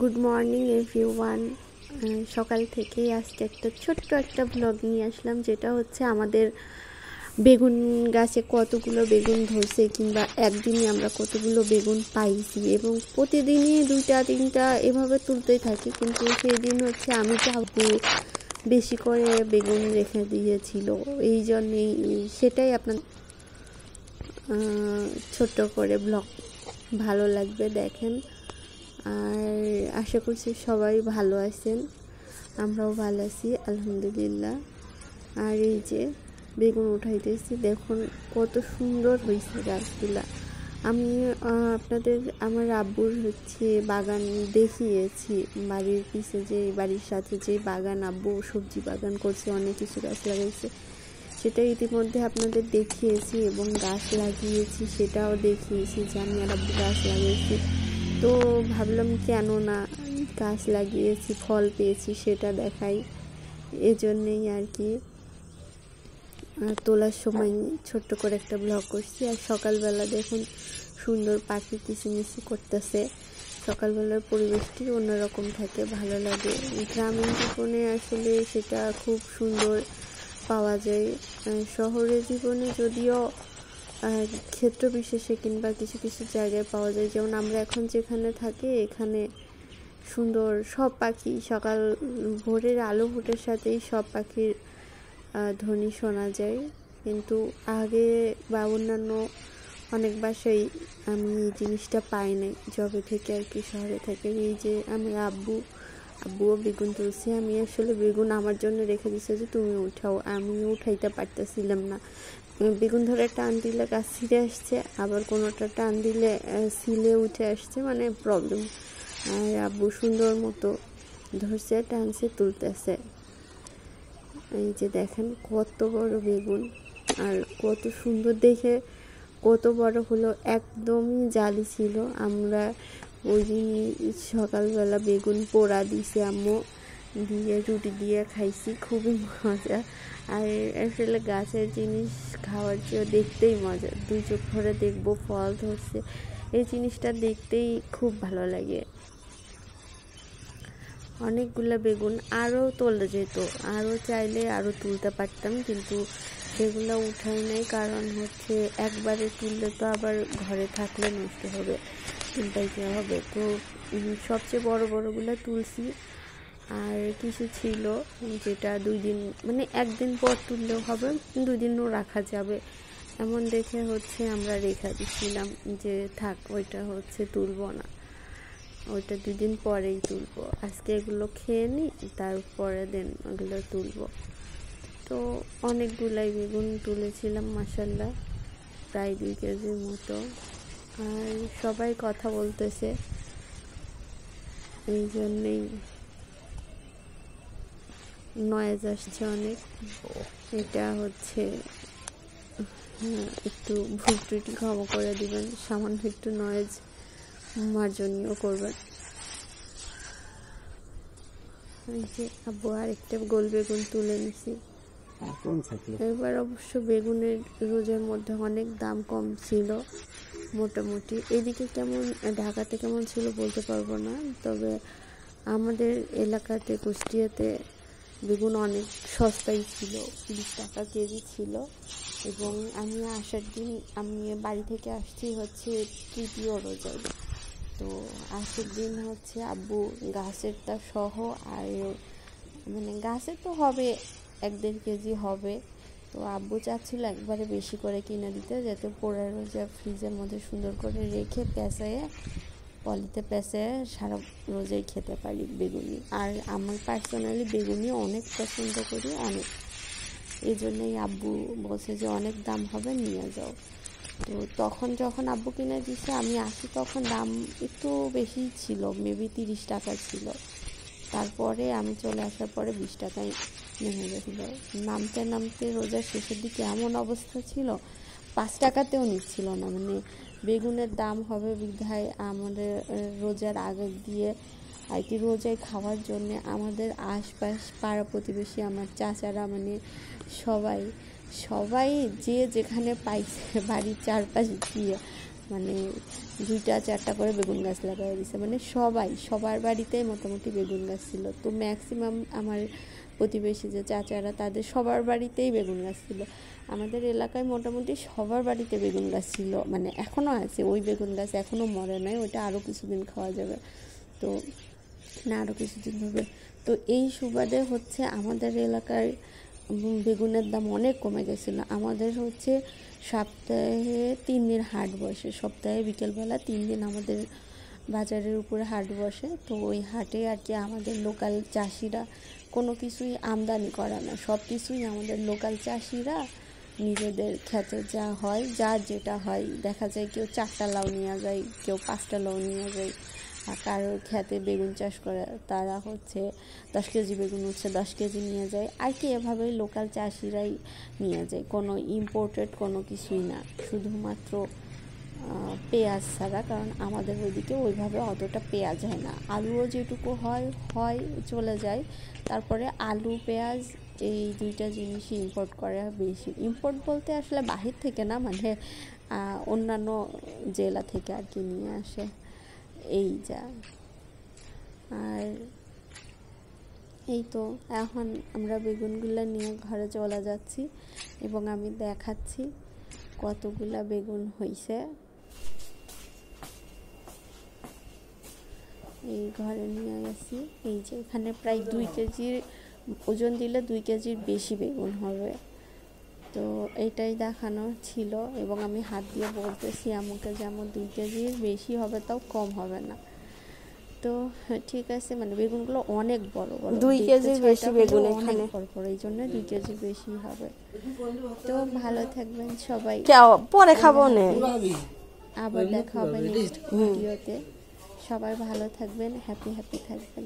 Good morning everyone সকাল থেকেই আজকে একটা ছোট্ট একটা ব্লগ নিয়ে আসলাম, যেটা হচ্ছে আমাদের বেগুন গাছে কতগুলো বেগুন ধরছে কিংবা একদিনই আমরা কতগুলো বেগুন পাইছি এবং প্রতিদিনই দুইটা, তিনটা এভাবে তুলতেই থাকি, কিন্তু সেদিন হচ্ছে আমি চাবু বেশি করে বেগুন রেখে দিয়েছিল। এই জন্যেই সেটাই আপনার ছোট্ট করে ব্লগ ভালো লাগবে দেখেন। আর আশা করছি সবাই ভালো আছেন। আমরাও ভালো আছি, আলহামদুলিল্লাহ। আর এই যে বেগুন উঠাইতেছি, দেখুন কত সুন্দর হয়েছে গাছগুলা। আমি আপনাদের, আমার আব্বুর হচ্ছে বাগান দেখিয়েছি, বাড়ির পিছে যে, বাড়ির সাথে যে বাগান, আব্বু সবজি বাগান করছে, অনেক কিছু গাছ লাগাইছে। সেটা ইতিমধ্যে আপনাদের দেখিয়েছি এবং গাছ লাগিয়েছি, সেটাও দেখিয়েছি যে আমি আর আব্বু গাছ লাগিয়েছি তো ভাবলাম কেন না গাছ লাগিয়েছি, ফল পেয়েছি সেটা দেখাই। এজন্যেই আর কি। তোলার সময় ছোট্ট করে একটা ব্লগ করছি। আর সকালবেলা দেখুন, সুন্দর পাখি কিচিমিচি করতেছে। সকালবেলার পরিবেশটি অন্যরকম থাকে, ভালো লাগে। গ্রামীণ জীবনে আসলে সেটা খুব সুন্দর পাওয়া যায়। শহরের জীবনে যদিও ক্ষেত্র বিশেষে কিংবা কিছু কিছু জায়গায় পাওয়া যায়। যেমন আমরা এখন যেখানে থাকি, এখানে সুন্দর সব পাখি, সকাল ভোরের আলো ভোটের সাথেই সব পাখির ধ্বনি শোনা যায়। কিন্তু আগে বা অন্যান্য অনেক বাসায় আমি এই জিনিসটা পাই নাই জবে থেকে আর কি শহরে থেকে। এই যে আমি আব্বু, আব্বুও বেগুন তুলছি, আমি আসলে বেগুন আমার জন্য রেখে দিছে যে, তুমি উঠাও। আমি উঠাইতে পারতেছিলাম না। বেগুন ধরে টান দিলে গাছ ছিঁড়ে আসছে, আবার কোনোটা টান দিলে সিলে উঠে আসছে মানে প্রবলেম আর আব্বু সুন্দর মতো ধরছে, টানছে, তুলতেছে। এই যে দেখেন কত বড় বেগুন, আর কত সুন্দর দেখে কত বড় হলো, একদমই জালি ছিল। আমরা ওই সকালবেলা বেগুন পোড়া দিছে আম্মু। দিয়ে, রুটি দিয়ে খাইছি, খুবই মজা। আর আসলে গাছের জিনিস খাওয়ার চেয়েও দেখতেই মজা। দুই চোখ ভরে দেখব, ফল ধরছে। এই জিনিসটা দেখতেই খুব ভালো লাগে। অনেকগুলো বেগুন আরও তোলা যেত। আরও চাইলে আরও তুলতে পারতাম, কিন্তু সেগুলো উঠাই নাই। কারণ হচ্ছে একবারে তুললে তো আবার ঘরে থাকলে নষ্ট হবে তুলটাইতে হবে? তো সবচেয়ে বড় বড়গুলো তুলসি আর কিছু ছিল যেটা দুই দিন মানে একদিন পর তুললেও হবে, দুই দিনও রাখা যাবে। এমন দেখে হচ্ছে আমরা রেখা দিচ্ছিলাম যে, থাক, ওইটা হচ্ছে তুলবো না। ওইটা দুদিন পরেই তুলবো। আজকে এগুলো খেয়ে নিই তারপরে দেন ওগুলো তুলবো। তো অনেকগুলাই বেগুন তুলেছিলাম মাসাল্লাহ প্রায় দুই কেজির মতো। আর সবাই কথা বলতেছে, এই জন্যেই নয়েজ আসছে অনেক। এটা হচ্ছে একটু ভুল ত্রুটি ক্ষমা করে দিবেন সামান্য একটু নয়েজ মার্জনীয় করবেন। এই যে আব্বু আর একটা গোল বেগুন তুলে নিছি। এবার অবশ্য বেগুনের রোজের মধ্যে অনেক দাম কম ছিল মোটামুটি। এদিকে কেমন ঢাকাতে কেমন ছিল বলতে পারব না তবে আমাদের এলাকাতে কুষ্টিয়াতে বেগুন অনেক সস্তাই ছিল, বিশ টাকা কেজি ছিল। এবং আমি আসার দিন আমি বাড়ি থেকে আসছি হচ্ছে তৃতীয় রোজায়। তো আসার দিন হচ্ছে আব্বু গাছেরটা সহ আর মানে গাছে তো হবে, এক দেড় কেজি হবে। তো আব্বু চাচ্ছিল একবারে বেশি করে কিনে দিতে, যাতে পোড়া রোজা ফ্রিজের মধ্যে সুন্দর করে রেখে পেঁচায়ে পলিতে পেঁচে সারা রোজেই খেতে পারি বেগুনি। আর আমার পার্সোনালি বেগুনি অনেক পছন্দ করি, অনেক। এই জন্যই আব্বু বলছে যে অনেক দাম হবে, নিয়ে যাও। তো তখন যখন আব্বু কিনে দিছে, আমি আসি তখন দাম একটু বেশি ছিল মেবি তিরিশ টাকা ছিল। তারপরে আমি চলে আসার পরে বিশ টাকায় নেমে গেছিল। নামতে নামতে রোজার শেষের দিকে এমন অবস্থা ছিল পাঁচ টাকাতেও নিচ্ছিল না। মানে বেগুনের দাম হবে বিধায় আমাদের রোজার আগে দিয়ে আর কি রোজায় খাওয়ার জন্যে আমাদের আশপাশ পাড়া প্রতিবেশী, আমার চাচারা মানে সবাই সবাই যে যেখানে পাইছে বাড়ির চারপাশ দিয়ে মানে দুইটা, চারটা করে বেগুন গাছ লাগাই দিছে। মানে সবাই, সবার বাড়িতেই মোটামুটি বেগুন গাছ ছিল। তো ম্যাক্সিমাম আমার প্রতিবেশী যে চাচারা, তাদের সবার বাড়িতেই বেগুন গাছ ছিল। আমাদের এলাকায় মোটামুটি সবার বাড়িতে বেগুন গাছ ছিল মানে এখনও আছে। ওই বেগুন গাছ এখনও মরে নাই, ওইটা আরও কিছুদিন খাওয়া যাবে। তো না আরও কিছুদিন হবে। তো এই সুবাদে হচ্ছে আমাদের এলাকার বেগুনের দাম অনেক কমে গেছিল। আমাদের হচ্ছে সপ্তাহে তিন দিন হাট বসে। সপ্তাহে বিকেলবেলা তিন দিন আমাদের বাজারের উপরে হাট বসে। তো ওই হাটে আর কি আমাদের লোকাল চাষিরা কোনো কিছুই আমদানি করে না। সব কিছুই আমাদের লোকাল চাষিরা নিজেদের খেতে যা হয়, যা যেটা হয়। দেখা যায় কেউ চারটা লাউ নিয়ে যায়, কেউ পাঁচটা লাউ নিয়ে যায়। আর কারোর খেতে বেগুন চাষ করে, তারা হচ্ছে দশ কেজি বেগুন হচ্ছে দশ কেজি নিয়ে যায়। আর কি এভাবে লোকাল চাষিরাই নিয়ে যায়। কোনো ইম্পোর্টেড কোনো কিছুই না। শুধুমাত্র পেঁয়াজ ছাড়া, কারণ আমাদের ওইদিকে ওইভাবে অতটা পেঁয়াজ হয় না। আলুও যেটুকু হয় হয়, চলে যায়। তারপরে আলু, পেঁয়াজ, এই দুইটা জিনিসই ইম্পোর্ট করে বেশি। ইম্পোর্ট বলতে আসলে বাহির থেকে না মানে অন্যান্য জেলা থেকে আর কি নিয়ে আসে। এই যা। আর এই তো, এখন আমরা বেগুনগুলো নিয়ে ঘরে চলে যাচ্ছি এবং আমি দেখাচ্ছি কতগুলা বেগুন হয়েছে এই ঘরে নিয়ে গেছি এই যে এখানে প্রায় দুই কেজির ওজন দিলে দুই কেজির বেশি বেগুন হবে। তো এইটাই দেখানো ছিল এবং আমি হাত দিয়ে বলতেছি আমাকে যে আমার দুই কেজির বেশি হবে তাও কম হবে না। তো ঠিক আছে মানে বেগুনগুলো অনেক বড় বড়। দুই কেজির বেশি বেগুন এখানে। বড় বড় এই জন্য দুই কেজি বেশি হবে। তো ভালো থাকবেন সবাই। পরে খাব নে। আবার দেখা হবে নেক্সট ভিডিওতে সবাই ভালো থাকবেন হ্যাপি হ্যাপি থাকবেন।